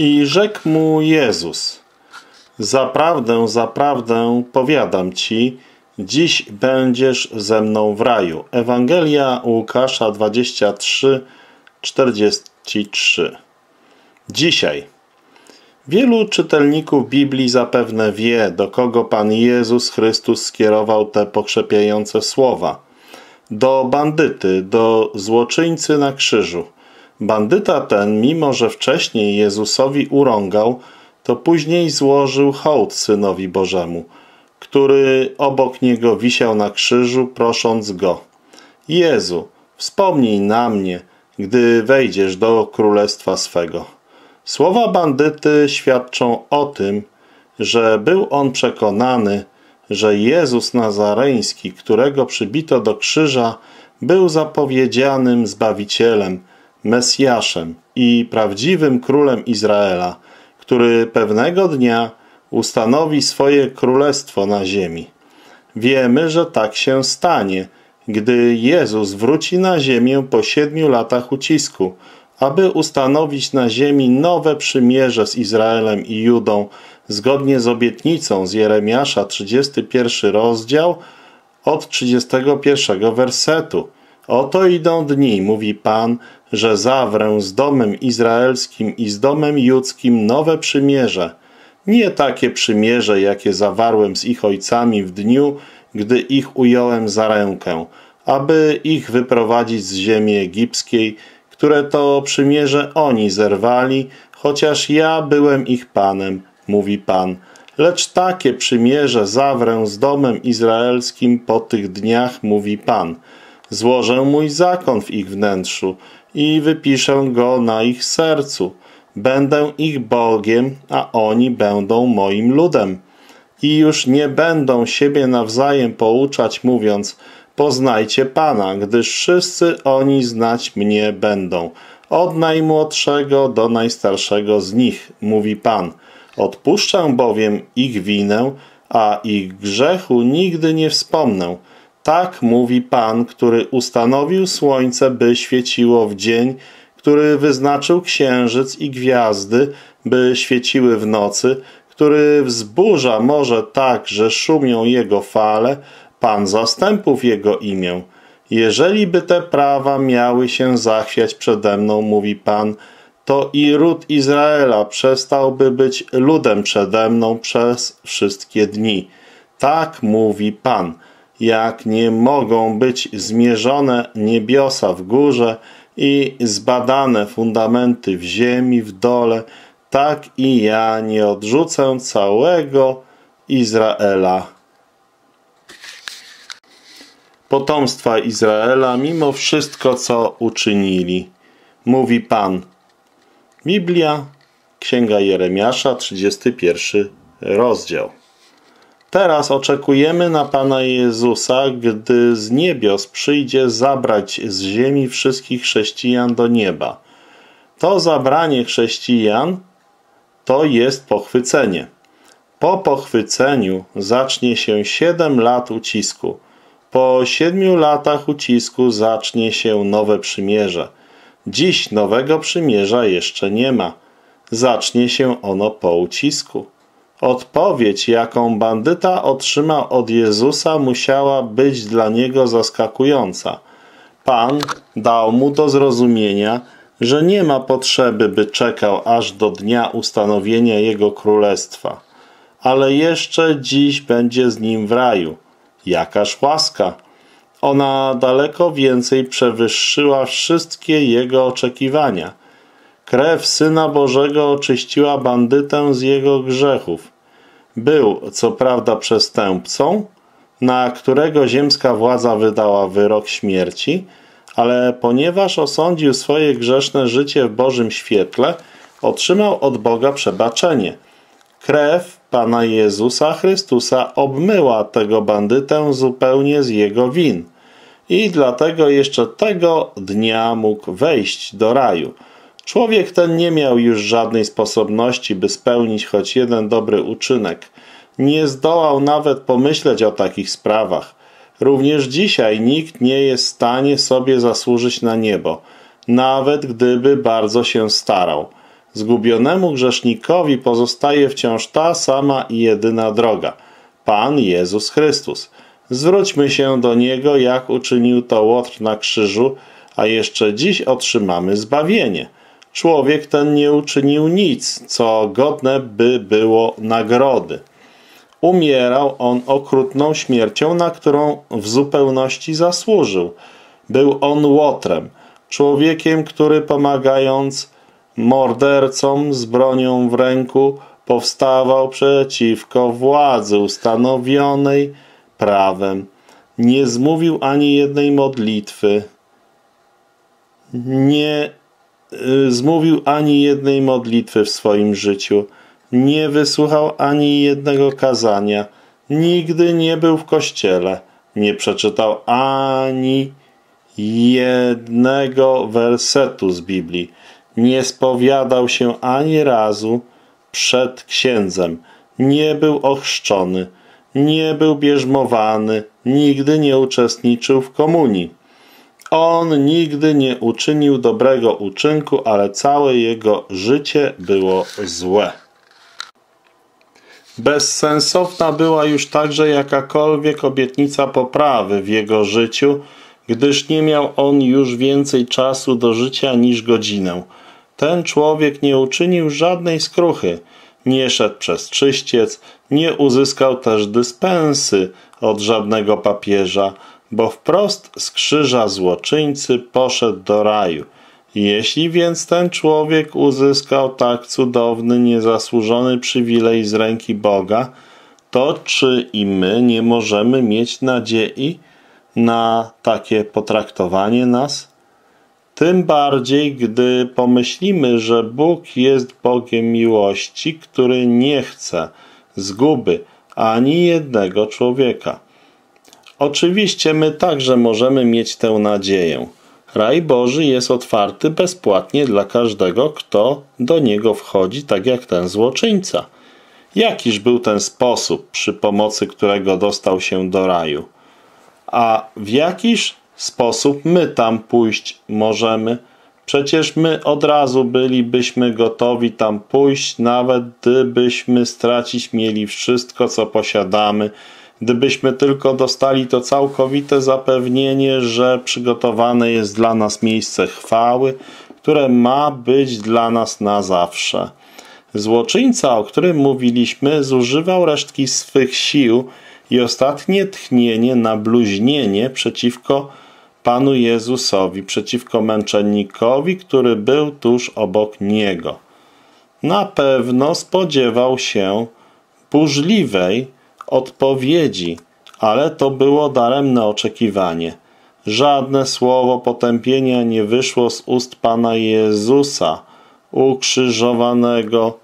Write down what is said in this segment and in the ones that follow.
I rzekł mu Jezus, zaprawdę, zaprawdę powiadam ci, dziś będziesz ze mną w raju. Ewangelia Łukasza 23, 43 Dzisiaj Wielu czytelników Biblii zapewne wie, do kogo Pan Jezus Chrystus skierował te pokrzepiające słowa. Do bandyty, do złoczyńcy na krzyżu. Bandyta ten, mimo że wcześniej Jezusowi urągał, to później złożył hołd Synowi Bożemu, który obok niego wisiał na krzyżu, prosząc go. Jezu, wspomnij na mnie, gdy wejdziesz do królestwa swego. Słowa bandyty świadczą o tym, że był on przekonany, że Jezus Nazareński, którego przybito do krzyża, był zapowiedzianym Zbawicielem, Mesjaszem i prawdziwym królem Izraela, który pewnego dnia ustanowi swoje królestwo na ziemi. Wiemy, że tak się stanie, gdy Jezus wróci na ziemię po siedmiu latach ucisku, aby ustanowić na ziemi nowe przymierze z Izraelem i Judą, zgodnie z obietnicą z Jeremiasza 31 rozdział od 31 wersetu. Oto idą dni, mówi Pan, że zawrę z domem izraelskim i z domem judzkim nowe przymierze. Nie takie przymierze, jakie zawarłem z ich ojcami w dniu, gdy ich ująłem za rękę, aby ich wyprowadzić z ziemi egipskiej, które to przymierze oni zerwali, chociaż ja byłem ich Panem, mówi Pan. Lecz takie przymierze zawrę z domem izraelskim po tych dniach, mówi Pan. Złożę mój zakon w ich wnętrzu i wypiszę go na ich sercu. Będę ich Bogiem, a oni będą moim ludem. I już nie będą siebie nawzajem pouczać, mówiąc – Poznajcie Pana, gdyż wszyscy oni znać mnie będą. Od najmłodszego do najstarszego z nich, mówi Pan. Odpuszczę bowiem ich winę, a ich grzechu nigdy nie wspomnę. Tak mówi Pan, który ustanowił słońce, by świeciło w dzień, który wyznaczył księżyc i gwiazdy, by świeciły w nocy, który wzburza morze tak, że szumią jego fale, Pan zastępów Jego imię. Jeżeli by te prawa miały się zachwiać przede mną, mówi Pan, to i ród Izraela przestałby być ludem przede mną przez wszystkie dni. Tak mówi Pan. Jak nie mogą być zmierzone niebiosa w górze i zbadane fundamenty w ziemi, w dole, tak i ja nie odrzucę całego Izraela potomstwa Izraela mimo wszystko, co uczynili. Mówi Pan. Biblia, Księga Jeremiasza, 31 rozdział. Teraz oczekujemy na Pana Jezusa, gdy z niebios przyjdzie zabrać z ziemi wszystkich chrześcijan do nieba. To zabranie chrześcijan to jest pochwycenie. Po pochwyceniu zacznie się siedem lat ucisku – po siedmiu latach ucisku zacznie się nowe przymierze. Dziś nowego przymierza jeszcze nie ma. Zacznie się ono po ucisku. Odpowiedź, jaką bandyta otrzymał od Jezusa, musiała być dla niego zaskakująca. Pan dał mu do zrozumienia, że nie ma potrzeby, by czekał aż do dnia ustanowienia jego królestwa, ale jeszcze dziś będzie z nim w raju – Jakaż łaska! Ona daleko więcej przewyższyła wszystkie jego oczekiwania. Krew Syna Bożego oczyściła bandytę z jego grzechów. Był, co prawda, przestępcą, na którego ziemska władza wydała wyrok śmierci, ale ponieważ osądził swoje grzeszne życie w Bożym świetle, otrzymał od Boga przebaczenie – Krew Pana Jezusa Chrystusa obmyła tego bandytę zupełnie z jego win i dlatego jeszcze tego dnia mógł wejść do raju. Człowiek ten nie miał już żadnej sposobności, by spełnić choć jeden dobry uczynek. Nie zdołał nawet pomyśleć o takich sprawach. Również dzisiaj nikt nie jest w stanie sobie zasłużyć na niebo, nawet gdyby bardzo się starał. Zgubionemu grzesznikowi pozostaje wciąż ta sama i jedyna droga – Pan Jezus Chrystus. Zwróćmy się do Niego, jak uczynił to Łotr na krzyżu, a jeszcze dziś otrzymamy zbawienie. Człowiek ten nie uczynił nic, co godne by było nagrody. Umierał on okrutną śmiercią, na którą w zupełności zasłużył. Był on łotrem, człowiekiem, który pomagając mordercom z bronią w ręku powstawał przeciwko władzy ustanowionej prawem. Nie zmówił ani jednej modlitwy. Nie zmówił ani jednej modlitwy w swoim życiu. Nie wysłuchał ani jednego kazania. Nigdy nie był w kościele. Nie przeczytał ani jednego wersetu z Biblii. Nie spowiadał się ani razu przed księdzem. Nie był ochrzczony. Nie był bierzmowany. Nigdy nie uczestniczył w komunii. On nigdy nie uczynił dobrego uczynku, ale całe jego życie było złe. Bezsensowna była już także jakakolwiek obietnica poprawy w jego życiu, gdyż nie miał on już więcej czasu do życia niż godzinę. Ten człowiek nie uczynił żadnej skruchy, nie szedł przez czyściec, nie uzyskał też dyspensy od żadnego papieża, bo wprost z krzyża złoczyńcy poszedł do raju. Jeśli więc ten człowiek uzyskał tak cudowny, niezasłużony przywilej z ręki Boga, to czy i my nie możemy mieć nadziei na takie potraktowanie nas? Tym bardziej, gdy pomyślimy, że Bóg jest Bogiem miłości, który nie chce zguby ani jednego człowieka. Oczywiście my także możemy mieć tę nadzieję. Raj Boży jest otwarty bezpłatnie dla każdego, kto do niego wchodzi, tak jak ten złoczyńca. Jakiż był ten sposób, przy pomocy którego dostał się do raju? A w jakiż sposób my tam pójść możemy? Przecież my od razu bylibyśmy gotowi tam pójść, nawet gdybyśmy stracić mieli wszystko, co posiadamy, gdybyśmy tylko dostali to całkowite zapewnienie, że przygotowane jest dla nas miejsce chwały, które ma być dla nas na zawsze. Złoczyńca, o którym mówiliśmy, zużywał resztki swych sił i ostatnie tchnienie na bluźnienie przeciwko Panu Jezusowi, przeciwko męczennikowi, który był tuż obok Niego. Na pewno spodziewał się burzliwej odpowiedzi, ale to było daremne oczekiwanie. Żadne słowo potępienia nie wyszło z ust Pana Jezusa, ukrzyżowanego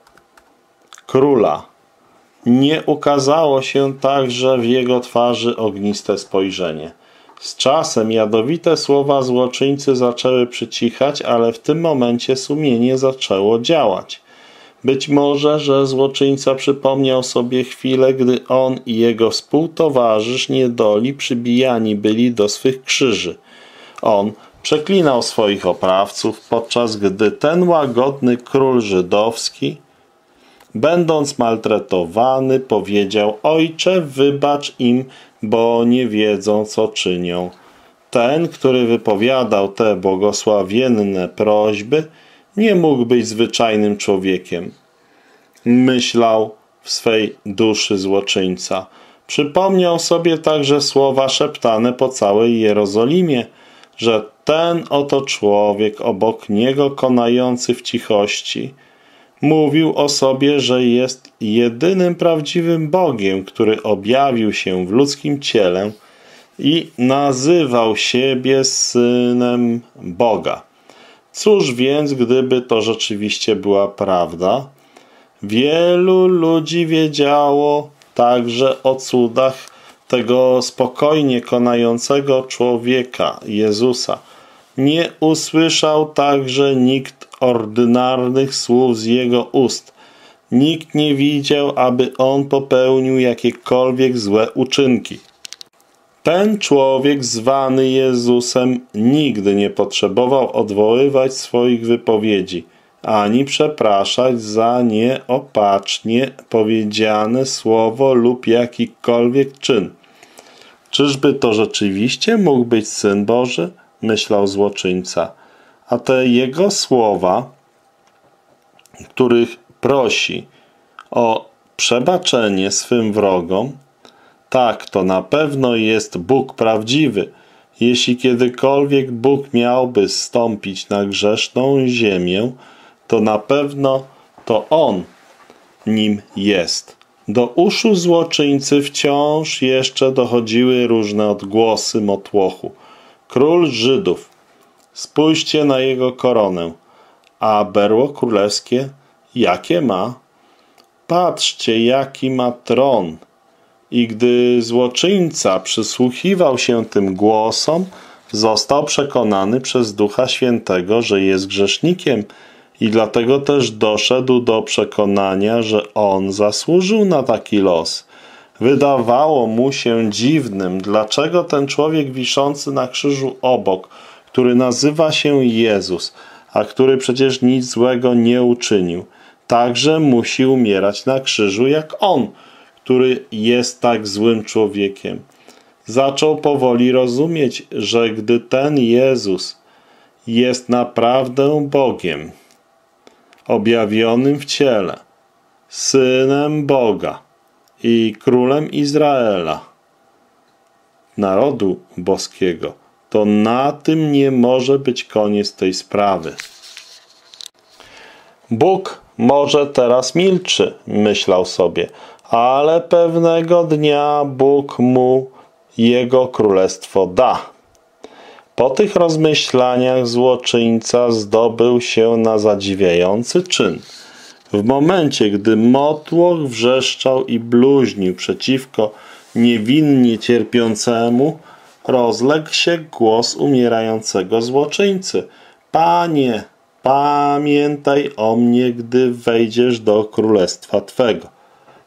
króla. Nie ukazało się także w jego twarzy ogniste spojrzenie. Z czasem jadowite słowa złoczyńcy zaczęły przycichać, ale w tym momencie sumienie zaczęło działać. Być może, że złoczyńca przypomniał sobie chwilę, gdy on i jego współtowarzysz niedoli przybijani byli do swych krzyży. On przeklinał swoich oprawców, podczas gdy ten łagodny król żydowski, będąc maltretowany, powiedział Ojcze, wybacz im, bo nie wiedzą, co czynią. Ten, który wypowiadał te błogosławienne prośby, nie mógł być zwyczajnym człowiekiem. Myślał w swej duszy złoczyńca. Przypomniał sobie także słowa szeptane po całej Jerozolimie, że ten oto człowiek obok niego konający w cichości mówił o sobie, że jest jedynym prawdziwym Bogiem, który objawił się w ludzkim ciele i nazywał siebie synem Boga. Cóż więc, gdyby to rzeczywiście była prawda? Wielu ludzi wiedziało także o cudach tego spokojnie konającego człowieka, Jezusa. Nie usłyszał także nikt ordynarnych słów z jego ust. Nikt nie widział, aby on popełnił jakiekolwiek złe uczynki. Ten człowiek zwany Jezusem nigdy nie potrzebował odwoływać swoich wypowiedzi, ani przepraszać za nieopatrznie powiedziane słowo lub jakikolwiek czyn. Czyżby to rzeczywiście mógł być Syn Boży? myślał złoczyńca. A te jego słowa, których prosi o przebaczenie swym wrogom, tak, to na pewno jest Bóg prawdziwy. Jeśli kiedykolwiek Bóg miałby stąpić na grzeszną ziemię, to na pewno to On nim jest. Do uszu złoczyńcy wciąż jeszcze dochodziły różne odgłosy motłochu. Król Żydów, spójrzcie na jego koronę, a berło królewskie jakie ma? Patrzcie, jaki ma tron. I gdy złoczyńca przysłuchiwał się tym głosom, został przekonany przez Ducha Świętego, że jest grzesznikiem i dlatego też doszedł do przekonania, że on zasłużył na taki los. Wydawało mu się dziwnym, dlaczego ten człowiek wiszący na krzyżu obok, który nazywa się Jezus, a który przecież nic złego nie uczynił, także musi umierać na krzyżu jak on, który jest tak złym człowiekiem. Zaczął powoli rozumieć, że gdy ten Jezus jest naprawdę Bogiem, objawionym w ciele, Synem Boga i Królem Izraela, narodu boskiego, to na tym nie może być koniec tej sprawy. Bóg może teraz milczy, myślał sobie, ale pewnego dnia Bóg mu jego królestwo da. Po tych rozmyślaniach złoczyńca zdobył się na zadziwiający czyn. W momencie, gdy motłoch wrzeszczał i bluźnił przeciwko niewinnie cierpiącemu, rozległ się głos umierającego złoczyńcy. Panie, pamiętaj o mnie, gdy wejdziesz do królestwa Twego.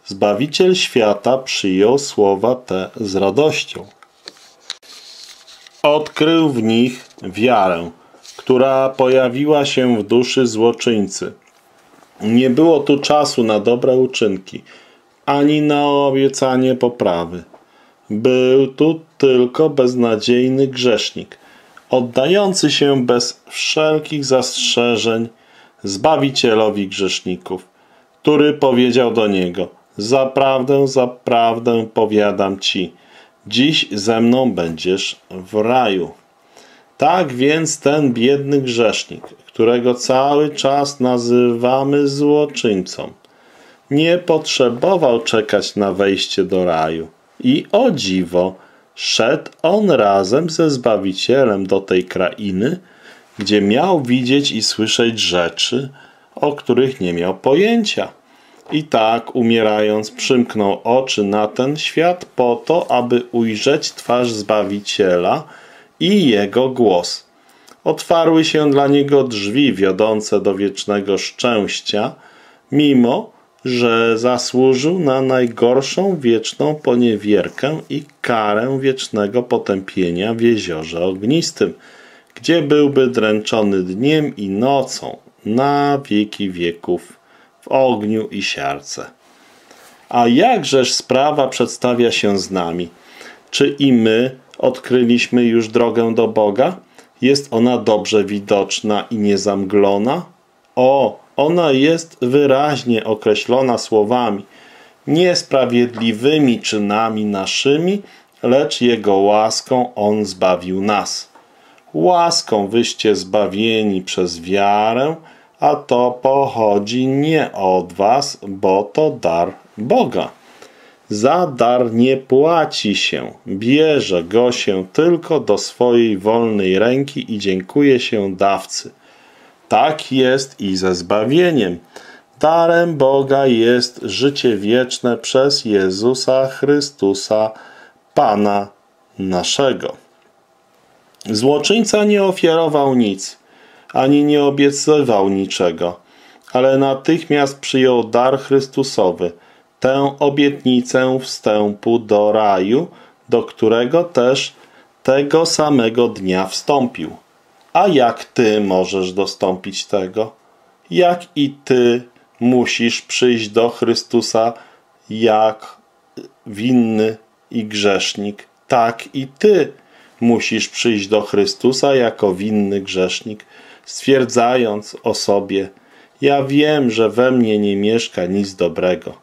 Zbawiciel świata przyjął słowa te z radością. Odkrył w nich wiarę, która pojawiła się w duszy złoczyńcy. Nie było tu czasu na dobre uczynki, ani na obiecanie poprawy. Był tu tylko beznadziejny grzesznik, oddający się bez wszelkich zastrzeżeń Zbawicielowi grzeszników, który powiedział do niego Zaprawdę, zaprawdę powiadam ci, dziś ze mną będziesz w raju. Tak więc ten biedny grzesznik, którego cały czas nazywamy złoczyńcą, nie potrzebował czekać na wejście do raju. I o dziwo, szedł on razem ze Zbawicielem do tej krainy, gdzie miał widzieć i słyszeć rzeczy, o których nie miał pojęcia. I tak, umierając, przymknął oczy na ten świat po to, aby ujrzeć twarz Zbawiciela i Jego głos. Otwarły się dla niego drzwi wiodące do wiecznego szczęścia, mimo, że zasłużył na najgorszą wieczną poniewierkę i karę wiecznego potępienia w jeziorze ognistym, gdzie byłby dręczony dniem i nocą na wieki wieków ogniu i siarce. A jakżeż sprawa przedstawia się z nami? Czy i my odkryliśmy już drogę do Boga? Jest ona dobrze widoczna i niezamglona? O, ona jest wyraźnie określona słowami, niesprawiedliwymi czynami naszymi, lecz Jego łaską On zbawił nas. Łaską wyście zbawieni przez wiarę, a to pochodzi nie od was, bo to dar Boga. Za dar nie płaci się, bierze go się tylko do swojej wolnej ręki i dziękuje się dawcy. Tak jest i ze zbawieniem. Darem Boga jest życie wieczne przez Jezusa Chrystusa, Pana naszego. Złoczyńca nie ofiarował nic, ani nie obiecywał niczego, ale natychmiast przyjął dar Chrystusowy, tę obietnicę wstępu do raju, do którego też tego samego dnia wstąpił. A jak ty możesz dostąpić tego? jak i ty musisz przyjść do Chrystusa jak winny i grzesznik, tak i ty musisz przyjść do Chrystusa jako winny grzesznik, stwierdzając o sobie, ja wiem, że we mnie nie mieszka nic dobrego.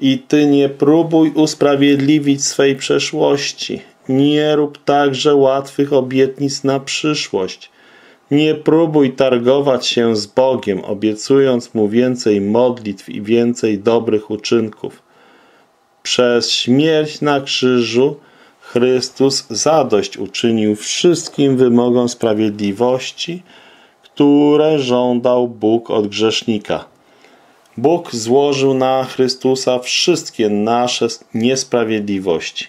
I ty nie próbuj usprawiedliwić swej przeszłości. Nie rób także łatwych obietnic na przyszłość. Nie próbuj targować się z Bogiem, obiecując Mu więcej modlitw i więcej dobrych uczynków. Przez śmierć na krzyżu Chrystus zadość uczynił wszystkim wymogom sprawiedliwości, które żądał Bóg od grzesznika. Bóg złożył na Chrystusa wszystkie nasze niesprawiedliwości.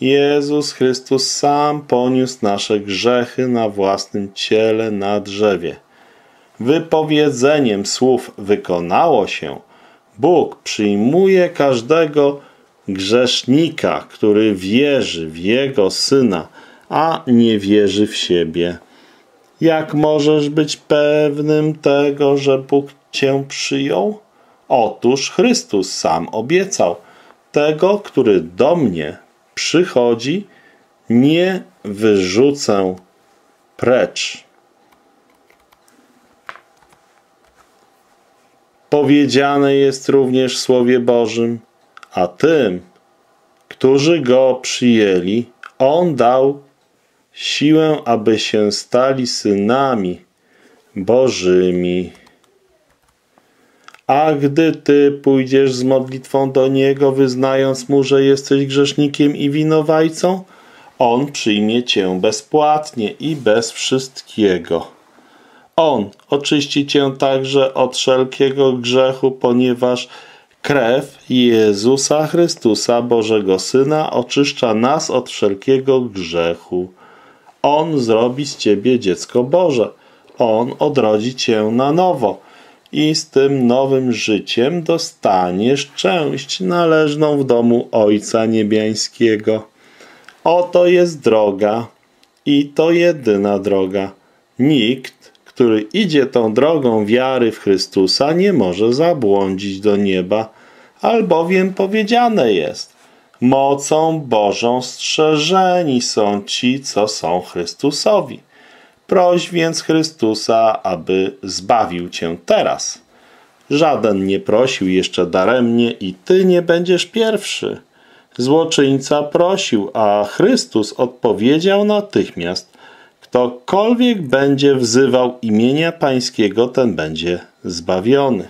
Jezus Chrystus sam poniósł nasze grzechy na własnym ciele na drzewie. Wypowiedzeniem słów wykonało się, Bóg przyjmuje każdego grzesznika, który wierzy w Jego Syna, a nie wierzy w siebie. Jak możesz być pewnym tego, że Bóg Cię przyjął? Otóż Chrystus sam obiecał, tego, który do mnie przychodzi, nie wyrzucę precz. Powiedziane jest również w Słowie Bożym, a tym, którzy Go przyjęli, On dał siłę, aby się stali synami Bożymi. A gdy Ty pójdziesz z modlitwą do Niego, wyznając Mu, że jesteś grzesznikiem i winowajcą, On przyjmie Cię bezpłatnie i bez wszystkiego. On oczyści Cię także od wszelkiego grzechu, ponieważ krew Jezusa Chrystusa, Bożego Syna, oczyszcza nas od wszelkiego grzechu. On zrobi z Ciebie dziecko Boże. On odrodzi Cię na nowo i z tym nowym życiem dostaniesz część należną w domu Ojca Niebiańskiego. Oto jest droga i to jedyna droga. Nikt, który idzie tą drogą wiary w Chrystusa, nie może zabłądzić do nieba, albowiem powiedziane jest mocą Bożą strzeżeni są ci, co są Chrystusowi. Proś więc Chrystusa, aby zbawił cię teraz. Żaden nie prosił jeszcze daremnie i ty nie będziesz pierwszy. Złoczyńca prosił, a Chrystus odpowiedział natychmiast. Ktokolwiek będzie wzywał imienia Pańskiego, ten będzie zbawiony.